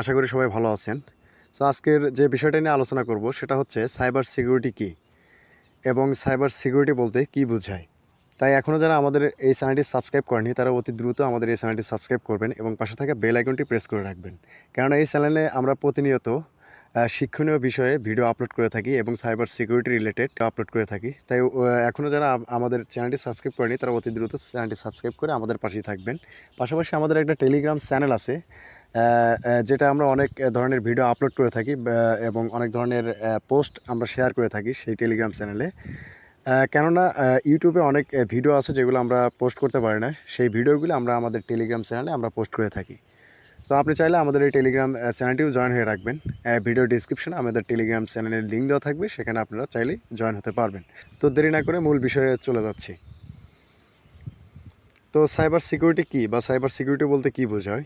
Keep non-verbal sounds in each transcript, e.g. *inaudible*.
আশা করি সবাই ভালো আছেন। তো আজকের যে বিষয়টা নিয়ে আলোচনা করব সেটা হচ্ছে সাইবার সিকিউরিটি কী এবং সাইবার সিকিউরিটি বলতে কী বোঝায়। তাই এখনও যারা আমাদের এই চ্যানেলটি সাবস্ক্রাইব করেনি তারা অতি দ্রুত আমাদের এই চ্যানেলটি সাবস্ক্রাইব করবেন এবং পাশে থাকা বেল আইকনটি প্রেস করে রাখবেন। কেননা এই চ্যানেলে আমরা প্রতিনিয়ত শিক্ষণীয় বিষয়ে ভিডিও আপলোড করে থাকি এবং সাইবার সিকিউরিটি রিলেটেড আপলোড করে থাকি। তাই এখনও যারা আমাদের চ্যানেলটি সাবস্ক্রাইব করেনি তারা অতি দ্রুত চ্যানেলটি সাবস্ক্রাইব করে আমাদের পাশেই থাকবেন। পাশাপাশি আমাদের একটা টেলিগ্রাম চ্যানেল আছে যেটা আমরা অনেক ধরনের ভিডিও আপলোড করে থাকি এবং অনেক ধরনের পোস্ট আমরা শেয়ার করে থাকি সেই টেলিগ্রাম চ্যানেলে কেননা ইউটিউবে অনেক ভিডিও আছে যেগুলো আমরা পোস্ট করতে পারি না। সেই ভিডিওগুলো আমরা আমাদের টেলিগ্রাম চ্যানেলে আমরা পোস্ট করে থাকি। তো আপনি চাইলে আমাদের এই টেলিগ্রাম চ্যানেলটিও জয়েন হয়ে রাখবেন। ভিডিও ডিসক্রিপশনে আমাদের টেলিগ্রাম চ্যানেলের লিঙ্ক দেওয়া থাকবে, সেখানে আপনারা চাইলেই জয়েন হতে পারবেন। তো দেরি না করে মূল বিষয়ে চলে যাচ্ছি। তো সাইবার সিকিউরিটি কী, বা সাইবার সিকিউরিটি বলতে কী বোঝায়?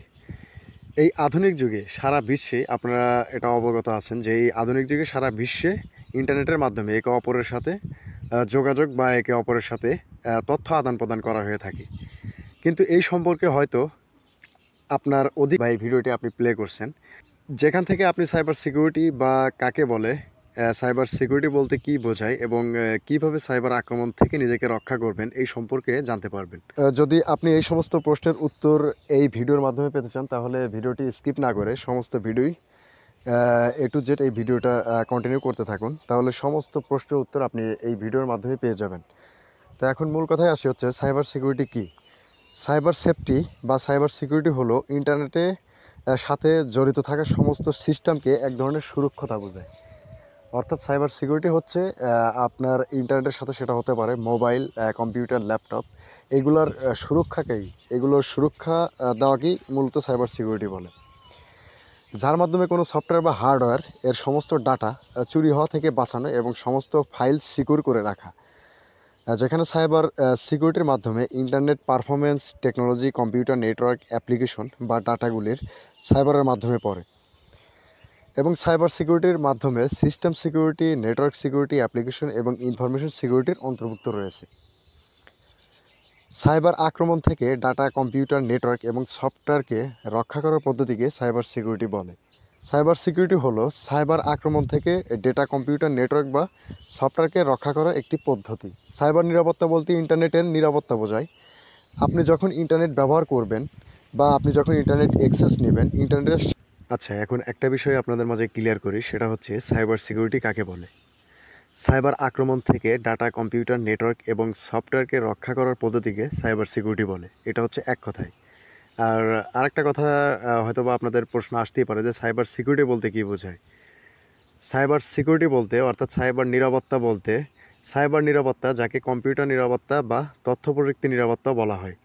এই আধুনিক যুগে সারা বিশ্বে আপনারা এটা অবগত আছেন যে এই আধুনিক যুগে সারা বিশ্বে ইন্টারনেটের মাধ্যমে একে অপরের সাথে যোগাযোগ বা একে অপরের সাথে তথ্য আদান প্রদান করা হয়ে থাকে। কিন্তু এই সম্পর্কে হয়তো আপনার অধিক বা এই ভিডিওটি আপনি প্লে করছেন। যেখান থেকে আপনি সাইবার সিকিউরিটি বা কাকে বলে সাইবার সিকিউরিটি বলতে কি বোঝায় এবং কীভাবে সাইবার আক্রমণ থেকে নিজেকে রক্ষা করবেন এই সম্পর্কে জানতে পারবেন। যদি আপনি এই সমস্ত প্রশ্নের উত্তর এই ভিডিওর মাধ্যমে পেতে চান, তাহলে ভিডিওটি স্কিপ না করে সমস্ত ভিডিওই এ টু জেড এই ভিডিওটা কন্টিনিউ করতে থাকুন। তাহলে সমস্ত প্রশ্নের উত্তর আপনি এই ভিডিওর মাধ্যমে পেয়ে যাবেন। তো এখন মূল কথায় আসি হচ্ছে সাইবার সিকিউরিটি কী? সাইবার সেফটি বা সাইবার সিকিউরিটি হলো ইন্টারনেটে সাথে জড়িত থাকা সমস্ত সিস্টেমকে এক ধরনের সুরক্ষতা বোঝায়। অর্থাৎ সাইবার সিকিউরিটি হচ্ছে আপনার ইন্টারনেটের সাথে সেটা হতে পারে, মোবাইল কম্পিউটার, ল্যাপটপ। এগুলোর সুরক্ষাকেই, এগুলোর সুরক্ষা দেওয়াকেই মূলত সাইবার সিকিউরিটি বলে। যার মাধ্যমে কোনো সফটওয়্যার বা হার্ডওয়্যার, এর সমস্ত ডাটা চুরি হওয়া থেকে বাঁচানো এবং সমস্ত ফাইল সিকিউর করে রাখা। যেখানে সাইবার সিকিউরিটির মাধ্যমে internet performance technology, computer network, application বা ডাটাগুলির সাইবারের মাধ্যমে পড়ে। এবং সাইবার সিকিউরিটির মাধ্যমে system security, network security, application এবং ইনফরমেশন সিকিউরিটির অন্তর্ভুক্ত রয়েছে। সাইবার আক্রমণ থেকে ডাটা, কম্পিউটার, নেটওয়ার্ক এবং সফটওয়্যারকে রক্ষা করার পদ্ধতিকে সাইবার সিকিউরিটি বলে। সাইবার সিকিউরিটি হলো সাইবার আক্রমণ থেকে ডেটা, কম্পিউটার, নেটওয়ার্ক বা সফটওয়্যারকে রক্ষা করার একটি পদ্ধতি। সাইবার নিরাপত্তা বলতে ইন্টারনেটের নিরাপত্তা বোঝায়। আপনি যখন ইন্টারনেট ব্যবহার করবেন বা আপনি যখন ইন্টারনেট অ্যাক্সেস নেবেন, ইন্টারনেটের আচ্ছা এখন একটা বিষয় আপনাদের মাঝে ক্লিয়ার করি, সেটা হচ্ছে সাইবার সিকিউরিটি কাকে বলে? সাইবার আক্রমণ থেকে ডাটা কম্পিউটার নেটওয়ার্ক এবং সফটওয়্যারকে রক্ষা করার পদ্ধতিকে সাইবার সিকিউরিটি বলে। এটা হচ্ছে এক কথায়। আর আরেকটা কথা হয়তো বা আপনাদের প্রশ্ন আসতেই পারে যে সাইবার সিকিউরিটি বলতে কী বোঝায়? সাইবার সিকিউরিটি বলতে, অর্থাৎ সাইবার নিরাপত্তা বলতে সাইবার নিরাপত্তা যাকে কম্পিউটার নিরাপত্তা বা তথ্য প্রযুক্তি নিরাপত্তা বলা হয়।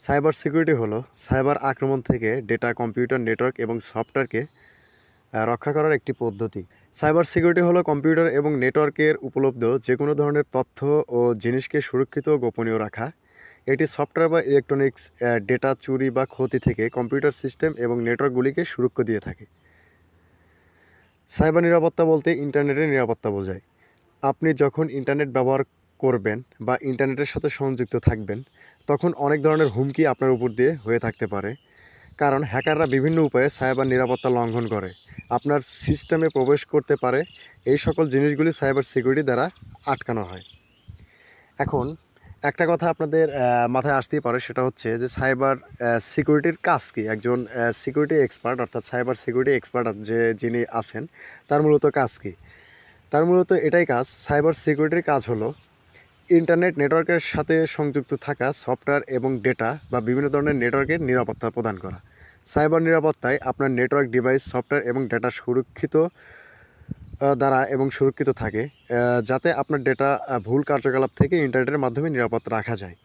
সাইবার সিকিউরিটি হলো সাইবার আক্রমণ থেকে ডেটা, কম্পিউটার নেটওয়ার্ক এবং সফটওয়্যারকে রক্ষা করার একটি পদ্ধতি। সাইবার সিকিউরিটি হলো কম্পিউটার এবং নেটওয়ার্কের উপলব্ধ যে কোনো ধরনের তথ্য ও জিনিসকে সুরক্ষিত গোপনীয় রাখা। এটি সফটওয়্যার বা ইলেকট্রনিক্স ডেটা চুরি বা ক্ষতি থেকে কম্পিউটার সিস্টেম এবং নেটওয়ার্কগুলিকে সুরক্ষা দিয়ে থাকে। সাইবার নিরাপত্তা বলতে ইন্টারনেটের নিরাপত্তা বোঝায়। আপনি যখন ইন্টারনেট ব্যবহার করবেন বা ইন্টারনেটের সাথে সংযুক্ত থাকবেন তখন অনেক ধরনের হুমকি আপনার উপর দিয়ে হয়ে থাকতে পারে। কারণ হ্যাকাররা বিভিন্ন উপায়ে সাইবার নিরাপত্তা লঙ্ঘন করে। আপনার সিস্টেমে প্রবেশ করতে পারে এই সকল জিনিসগুলি সাইবার সিকিউরিটি দ্বারা আটকানো হয়। এখন একটা কথা আপনাদের মাথায় আসতেই পারে, সেটা হচ্ছে যে সাইবার সিকিউরিটির কাজ কি? একজন সিকিউরিটি এক্সপার্ট, অর্থাৎ সাইবার সিকিউরিটি এক্সপার্ট যে, যিনি আছেন, তার মূলত কাজ কি? তার মূলত এটাই কাজ, সাইবার সিকিউরিটির কাজ হলো ইন্টারনেট নেটওয়ার্কের সাথে সংযুক্ত থাকা, সফটওয়্যার এবং ডেটা বা বিভিন্ন ধরনের নেটওয়ার্কের নিরাপত্তা প্রদান করা। সাইবার নিরাপত্তায় আপনার নেটওয়ার্ক ডিভাইস, সফটওয়্যার এবং ডেটা সুরক্ষিত দ্বারা এবং সুরক্ষিত থাকে যাতে আপনার ডেটা ভুল কার্যকলাপ থেকে ইন্টারনেটের মাধ্যমে নিরাপদ রাখা যায়।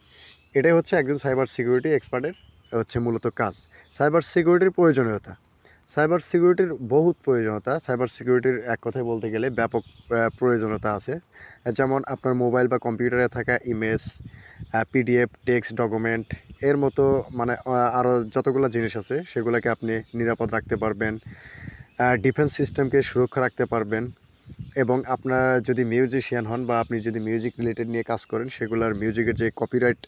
এটাই হচ্ছে একজন সাইবার সিকিউরিটি এক্সপার্টের, হচ্ছে মূলত কাজ। সাইবার সিকিউরিটির প্রয়োজনীয়তা। সাইবার সিকিউরিটির বহুত প্রয়োজনীয়তা। সাইবার সিকিউরিটির এক কথায় বলতে গেলে ব্যাপক প্রয়োজনীয়তা আছে। যেমন আপনার মোবাইল বা কম্পিউটারে থাকা ইমেজ পিডিএফ, টেক্সট, ডকুমেন্ট, এর মতো মানে আরও যতগুলো জিনিস আছে, সেগুলোকে আপনি নিরাপদ রাখতে পারবেন। ডিফেন্স সিস্টেমকে সুরক্ষা রাখতে পারবেন। এবং আপনার যদি মিউজিশিয়ান হন বা আপনি যদি মিউজিক রিলেটেড নিয়ে কাজ করেন, সেগুলোর মিউজিকের যে কপিরাইট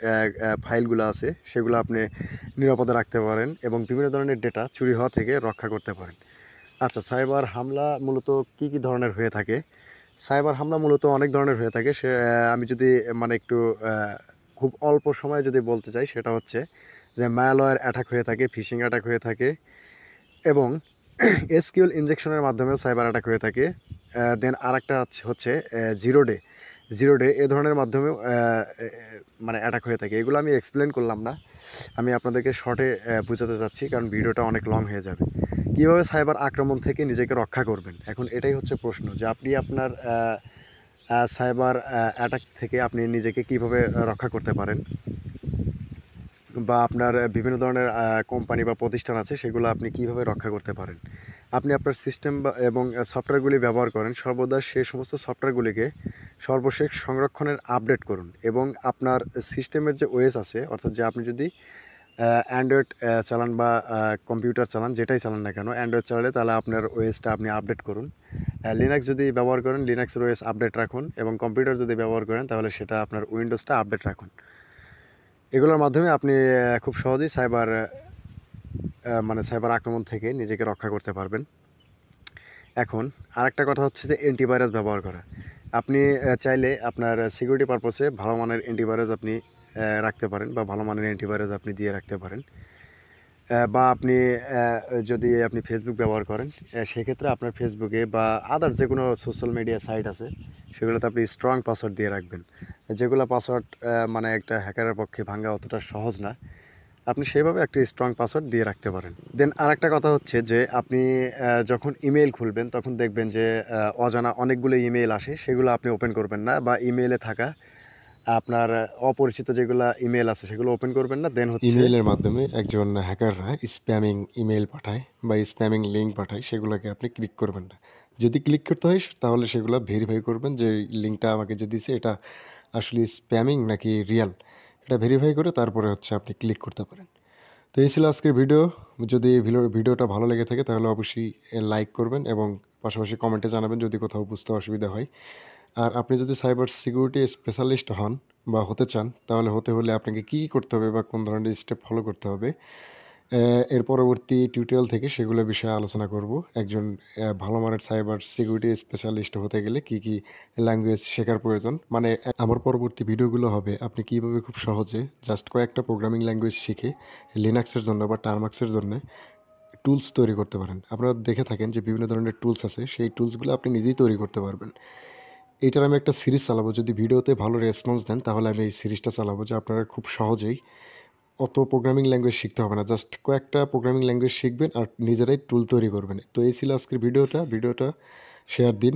ফাইলগুলো আছে, সেগুলো আপনি নিরাপদে রাখতে পারেন এবং বিভিন্ন ধরনের ডেটা চুরি হওয়া থেকে রক্ষা করতে পারেন। আচ্ছা সাইবার হামলা মূলত কি কি ধরনের হয়ে থাকে? সাইবার হামলা মূলত অনেক ধরনের হয়ে থাকে। সে আমি যদি মানে একটু খুব অল্প সময়ে যদি বলতে চাই, সেটা হচ্ছে যে ম্যালওয়্যার অ্যাটাক হয়ে থাকে ফিশিং অ্যাটাক হয়ে থাকে এবং *clears throat* এসকিউএল ইনজেকশনের মাধ্যমেও সাইবার অ্যাটাক হয়ে থাকে। দেন আর একটা হচ্ছে জিরো ডে জিরো ডে এ ধরনের এ, মানে অ্যাটাক হয়ে থাকে। এগুলো আমি এক্সপ্লেন করলাম না। আমি আপনাদেরকে শর্টে বোঝাতে চাচ্ছি কারণ ভিডিওটা অনেক লং হয়ে যাবে। কীভাবে সাইবার আক্রমণ থেকে নিজেকে রক্ষা করবেন? এখন এটাই হচ্ছে প্রশ্ন যে আপনি আপনার সাইবার অ্যাটাক থেকে আপনি নিজেকে কীভাবে রক্ষা করতে পারেন? বা আপনার বিভিন্ন ধরনের কোম্পানি বা প্রতিষ্ঠান আছে, সেগুলো আপনি কীভাবে রক্ষা করতে পারেন? আপনি আপনার সিস্টেম বা, এবং সফটওয়্যারগুলি ব্যবহার করেন, সর্বদা সেই সমস্ত সফটওয়্যারগুলিকে সর্বশেষ সংরক্ষণের আপডেট করুন এবং আপনার সিস্টেমের যে ওয়েস আছে, অর্থাৎ যে আপনি যদি অ্যান্ড্রয়েড চালান বা কম্পিউটার চালান, যেটাই চালান না কেন অ্যান্ড্রয়েড চালালে তাহলে আপনার ওয়েসটা আপনি আপডেট করুন। লিনাক্স যদি ব্যবহার করেন লিনাক্সের ওয়েস আপডেট রাখুন এবং কম্পিউটার যদি ব্যবহার করেন, তাহলে সেটা আপনার উইন্ডোজটা আপডেট রাখুন। এগুলোর মাধ্যমে আপনি খুব সহজেই সাইবার মানে সাইবার আক্রমণ থেকে নিজেকে রক্ষা করতে পারবেন। এখন আরেকটা কথা হচ্ছে যে অ্যান্টিভাইরাস ব্যবহার করা। আপনি চাইলে আপনার সিকিউরিটি পারপসে ভালো মানের অ্যান্টিভাইরাস আপনি রাখতে পারেন বা ভালো মানের অ্যান্টিভাইরাস আপনি দিয়ে রাখতে পারেন। বা আপনি যদি আপনি ফেসবুক ব্যবহার করেন সেক্ষেত্রে আপনার ফেসবুকে বা আদার যে কোনো সোশ্যাল মিডিয়া সাইট আছে, সেগুলোতে আপনি স্ট্রং পাসওয়ার্ড দিয়ে রাখবেন। যেগুলো পাসওয়ার্ড মানে একটা হ্যাকারের পক্ষে ভাঙা অতটা সহজ না। আপনি সেইভাবে একটা স্ট্রং পাসওয়ার্ড দিয়ে রাখতে পারেন। দেন আরেকটা কথা হচ্ছে যে, আপনি যখন ইমেল খুলবেন, তখন দেখবেন যে অজানা অনেকগুলো ইমেল আসে, সেগুলো আপনি ওপেন করবেন না বা ইমেলে থাকা আপনার অপরিচিত যেগুলো ইমেল আছে, সেগুলো ওপেন করবেন না। দেন হচ্ছে ইমেইলের মাধ্যমে একজন হ্যাকাররা স্প্যামিং ইমেল পাঠায় বা স্প্যামিং লিঙ্ক পাঠায়, সেগুলোকে আপনি ক্লিক করবেন না। যদি ক্লিক করতে হয়, তাহলে সেগুলো ভেরিফাই করবেন যে লিঙ্কটা আমাকে যে দিছে এটা আসলে স্প্যামিং নাকি রিয়েল এটা ভেরিফাই করে তারপরে হচ্ছে আপনি ক্লিক করতে পারেন। তো এই ছিল আজকের ভিডিও যদি ভিডিও- ভিডিওটা ভালো লেগে থাকে, তাহলে অবশ্যই লাইক করবেন এবং পাশাপাশি কমেন্টে জানাবেন যদি কোথাও বুঝতে অসুবিধা হয়। আর আপনি যদি সাইবার সিকিউরিটি স্পেশালিস্ট হন বা হতে চান, তাহলে হতে হলে আপনাকে কী করতে হবে বা কোন ধরনের স্টেপ ফলো করতে হবে এর পরবর্তী টিউটোরিয়াল থেকে সেগুলো বিষয়ে আলোচনা করব। একজন ভালো মানের সাইবার সিকিউরিটি স্পেশালিস্ট হতে গেলে কি কি ল্যাঙ্গুয়েজ শেখার প্রয়োজন? মানে আমার পরবর্তী ভিডিওগুলো হবে আপনি কীভাবে খুব সহজে জাস্ট কয়েকটা প্রোগ্রামিং ল্যাঙ্গুয়েজ শিখে লিনাক্সের জন্য বা টার্মাক্সের জন্য টুলস তৈরি করতে পারেন। আপনারা দেখে থাকেন যে বিভিন্ন ধরনের টুলস আছে, সেই টুলসগুলো আপনি নিজেই তৈরি করতে পারবেন। এটার আমি একটা সিরিজ চালাবো। যদি ভিডিওতে ভালো রেসপন্স দেন, তাহলে আমি এই সিরিজটা চালাবো, যে আপনারা খুব সহজেই অত প্রোগ্রামিং ল্যাঙ্গুয়েজ শিখতে হবে না। জাস্ট কয়েকটা প্রোগ্রামিং ল্যাঙ্গুয়েজ শিখবেন আর নিজেরাই টুল তৈরি করবেন। তো এই ছিল আজকের ভিডিওটা। ভিডিওটা শেয়ার দিন।